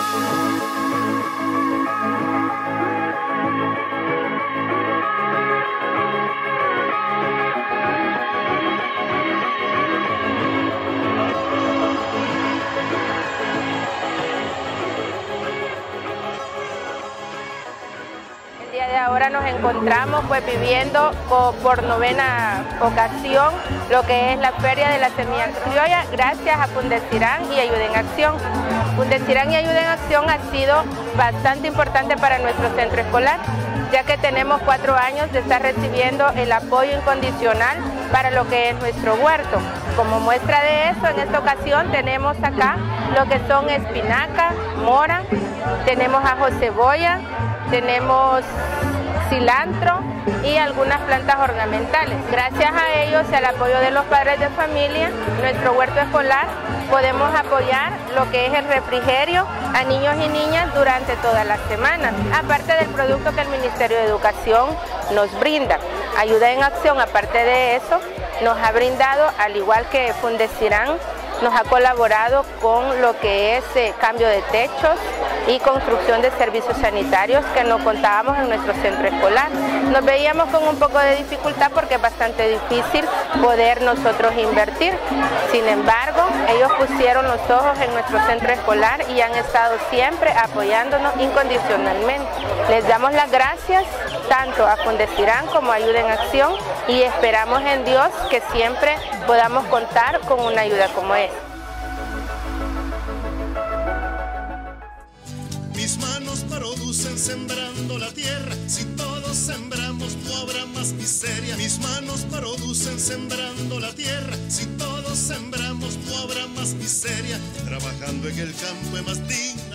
Thank you. Ahora nos encontramos pues viviendo por novena ocasión lo que es la Feria de la Semilla Criolla gracias a Fundesirán y Ayuda en Acción. Fundesirán y Ayuda en Acción ha sido bastante importante para nuestro centro escolar ya que tenemos cuatro años de estar recibiendo el apoyo incondicional para lo que es nuestro huerto. Como muestra de eso, en esta ocasión tenemos acá lo que son espinaca, mora, tenemos ajo cebolla, tenemos cilantro y algunas plantas ornamentales. Gracias a ellos y al apoyo de los padres de familia, nuestro huerto escolar podemos apoyar lo que es el refrigerio a niños y niñas durante toda la semana, aparte del producto que el Ministerio de Educación nos brinda. Ayuda en acción, aparte de eso, nos ha brindado, al igual que Fundesirán, nos ha colaborado con lo que es eh, cambio de techos y construcción de servicios sanitarios que no contábamos en nuestro centro escolar. Nos veíamos con un poco de dificultad porque es bastante difícil poder nosotros invertir. Sin embargo, ellos pusieron los ojos en nuestro centro escolar y han estado siempre apoyándonos incondicionalmente. Les damos las gracias tanto a Fundesirán como a Ayuda en Acción y esperamos en Dios que siempre podamos contar con una ayuda como esta. Mis manos producen sembrando la tierra, si todos sembramos no habrá más miseria. Mis manos producen sembrando la tierra, si todos sembramos no habrá más miseria. Trabajando en el campo es más digno